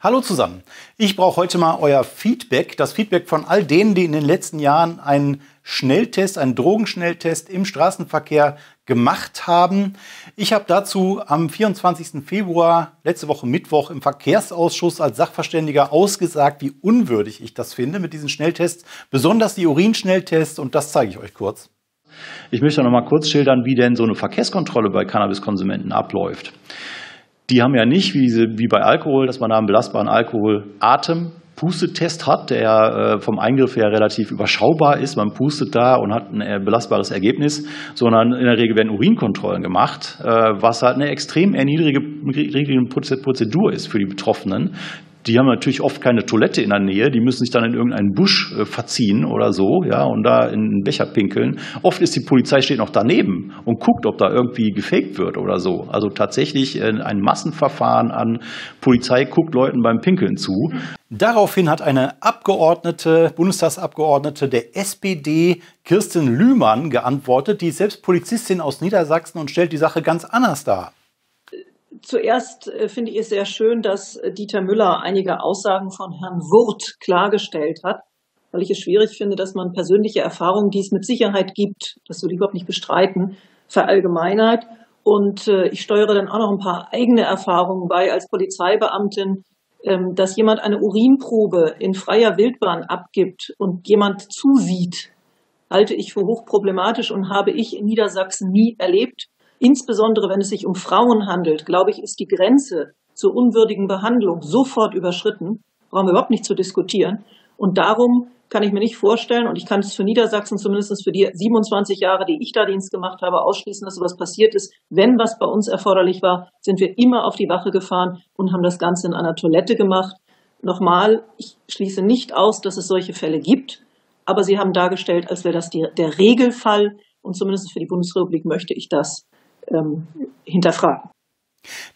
Hallo zusammen. Ich brauche heute mal euer Feedback, das Feedback von all denen, die in den letzten Jahren einen Schnelltest, einen Drogenschnelltest im Straßenverkehr gemacht haben. Ich habe dazu am 24. Februar, letzte Woche Mittwoch, im Verkehrsausschuss als Sachverständiger ausgesagt, wie unwürdig ich das finde mit diesen Schnelltests, besonders die Urinschnelltests und das zeige ich euch kurz. Ich möchte noch mal kurz schildern, wie denn so eine Verkehrskontrolle bei Cannabiskonsumenten abläuft. Die haben ja nicht, wie, bei Alkohol, dass man da einen belastbaren Alkohol-Atem Pustetest hat, der äh, vom Eingriff her relativ überschaubar ist. Man pustet da und hat ein äh, belastbares Ergebnis, sondern in der Regel werden Urinkontrollen gemacht, äh, was halt eine extrem erniedrige Prozedur ist für die Betroffenen, die haben natürlich oft keine Toilette in der Nähe, die müssen sich dann in irgendeinen Busch äh, verziehen oder so, ja, und da in einen Becher pinkeln. Oft ist die Polizei steht noch daneben und guckt, ob da irgendwie gefaked wird oder so. Also tatsächlich äh, ein Massenverfahren an Polizei guckt Leuten beim Pinkeln zu. Daraufhin hat eine Abgeordnete, Bundestagsabgeordnete der SPD, Kirsten Lühmann, geantwortet. Die ist selbst Polizistin aus Niedersachsen und stellt die Sache ganz anders dar. Zuerst äh, finde ich es sehr schön, dass äh, Dieter Müller einige Aussagen von Herrn Wurth klargestellt hat, weil ich es schwierig finde, dass man persönliche Erfahrungen, die es mit Sicherheit gibt, das würde ich überhaupt nicht bestreiten, verallgemeinert. Und äh, ich steuere dann auch noch ein paar eigene Erfahrungen bei als Polizeibeamtin, ähm, dass jemand eine Urinprobe in freier Wildbahn abgibt und jemand zusieht, halte ich für hochproblematisch und habe ich in Niedersachsen nie erlebt. Insbesondere wenn es sich um Frauen handelt, glaube ich, ist die Grenze zur unwürdigen Behandlung sofort überschritten. Brauchen wir überhaupt nicht zu diskutieren. Und darum kann ich mir nicht vorstellen, und ich kann es für Niedersachsen zumindest für die 27 Jahre, die ich da Dienst gemacht habe, ausschließen, dass sowas passiert ist. Wenn was bei uns erforderlich war, sind wir immer auf die Wache gefahren und haben das Ganze in einer Toilette gemacht. Nochmal, ich schließe nicht aus, dass es solche Fälle gibt, aber Sie haben dargestellt, als wäre das die, der Regelfall. Und zumindest für die Bundesrepublik möchte ich das ähm, hinterfragen.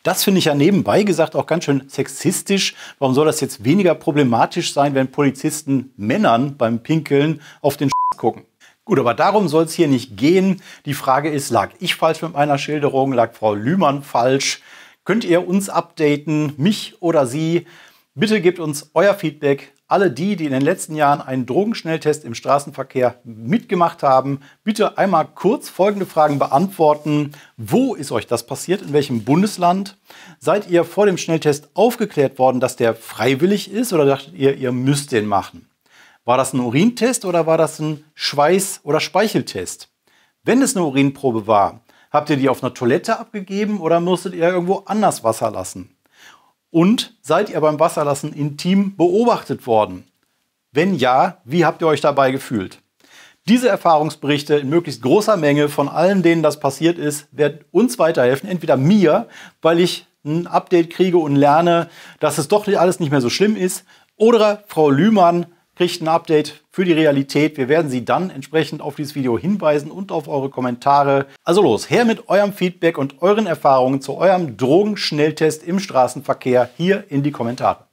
Das finde ich ja nebenbei gesagt auch ganz schön sexistisch. Warum soll das jetzt weniger problematisch sein, wenn Polizisten Männern beim Pinkeln auf den Sch gucken? Gut, aber darum soll es hier nicht gehen. Die Frage ist, lag ich falsch mit meiner Schilderung? Lag Frau Lühmann falsch? Könnt ihr uns updaten, mich oder sie? Bitte gebt uns euer Feedback alle die, die in den letzten Jahren einen Drogenschnelltest im Straßenverkehr mitgemacht haben, bitte einmal kurz folgende Fragen beantworten. Wo ist euch das passiert? In welchem Bundesland? Seid ihr vor dem Schnelltest aufgeklärt worden, dass der freiwillig ist oder dachtet ihr, ihr müsst den machen? War das ein Urintest oder war das ein Schweiß- oder Speicheltest? Wenn es eine Urinprobe war, habt ihr die auf einer Toilette abgegeben oder musstet ihr irgendwo anders Wasser lassen? Und seid ihr beim Wasserlassen intim beobachtet worden? Wenn ja, wie habt ihr euch dabei gefühlt? Diese Erfahrungsberichte in möglichst großer Menge von allen, denen das passiert ist, werden uns weiterhelfen. Entweder mir, weil ich ein Update kriege und lerne, dass es doch alles nicht mehr so schlimm ist, oder Frau Lühmann, kriegt ein Update für die Realität. Wir werden Sie dann entsprechend auf dieses Video hinweisen und auf eure Kommentare. Also los, her mit eurem Feedback und euren Erfahrungen zu eurem Drogenschnelltest im Straßenverkehr hier in die Kommentare.